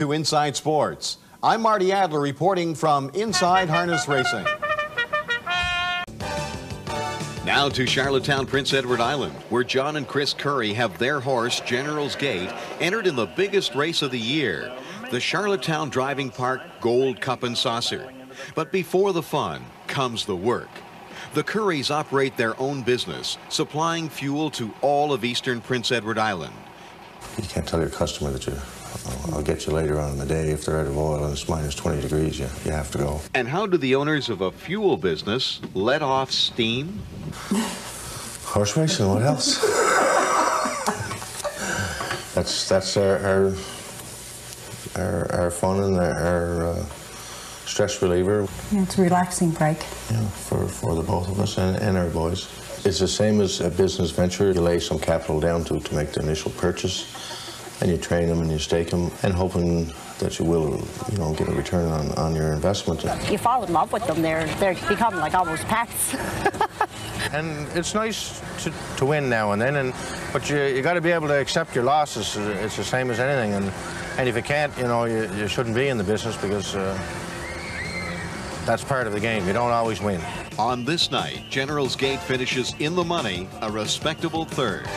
To Inside Sports. I'm Marty Adler reporting from Inside Harness Racing. Now to Charlottetown, Prince Edward Island, where John and Chris Currie have their horse, General's Gate, entered in the biggest race of the year, the Charlottetown Driving Park Gold Cup and Saucer. But before the fun comes the work. The Curries operate their own business, supplying fuel to all of eastern Prince Edward Island. You can't tell your customer that you, I'll get you later on in the day if they're out of oil and it's minus 20 degrees, you, you have to go. And how do the owners of a fuel business let off steam? Horse racing, what else? that's that's our our, our, our fun and our, our uh, stress reliever. Yeah, it's a relaxing break. You know, for, for the both of us and, and our boys. It's the same as a business venture. You lay some capital down to, to make the initial purchase, and you train them and you stake them, and hoping that you will, you know, get a return on, on your investment. You fall in love with them. They're they're become like almost pets. and it's nice to, to win now and then, and but you you got to be able to accept your losses. It's the same as anything, and and if you can't, you know, you, you shouldn't be in the business because. Uh, that's part of the game. You don't always win. On this night, General's Gate finishes in the money, a respectable third.